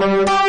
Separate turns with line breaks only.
嗯